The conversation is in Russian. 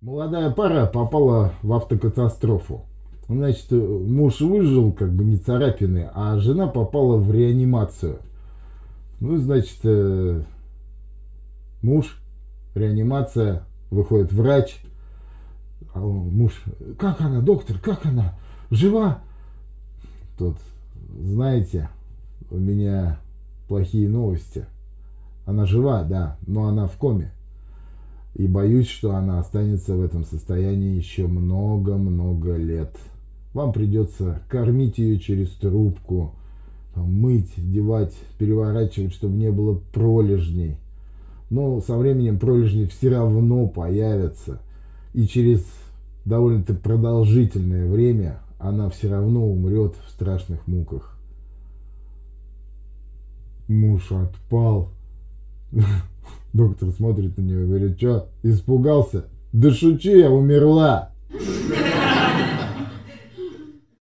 Молодая пара попала в автокатастрофу. Значит, муж выжил, как бы не царапины, а жена попала в реанимацию. Ну, значит, э, муж, реанимация, выходит врач, а муж, как она, доктор, как она, жива? Тот, знаете, у меня плохие новости. Она жива, да, но она в коме. И боюсь, что она останется в этом состоянии еще много-много лет. Вам придется кормить ее через трубку, мыть, девать, переворачивать, чтобы не было пролежней. Но со временем пролежни все равно появятся. И через довольно-то продолжительное время она все равно умрет в страшных муках. Муж отпал. Доктор смотрит на нее и говорит, что, испугался? Да шучу я, умерла.